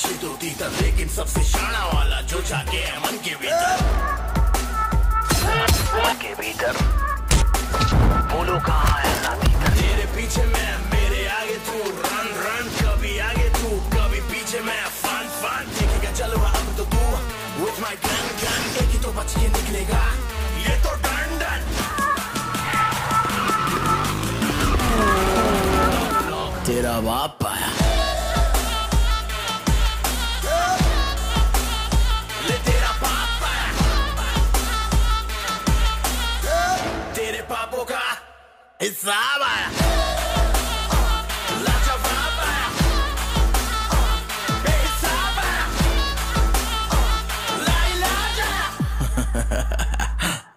लेकिन सबसे शाना वाला जो जाके है मन के भीतर। मन के भीतर। बोलो कहाँ है साथी तेरे पीछे मैं मेरे आगे तू। रन रन कभी आगे तू कभी पीछे मैं। फन फन देखेगा चलो अब तो तू। With my gun gun एक ही तो बच के निकलेगा। ये तो डन डन तेरा बाप आया। हिसाब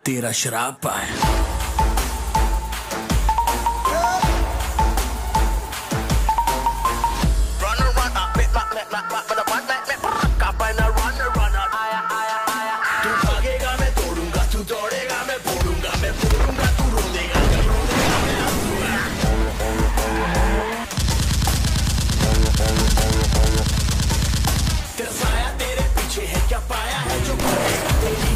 तेरा शराब आया तेरा साया तेरे पीछे है क्या पाया है जो तेरी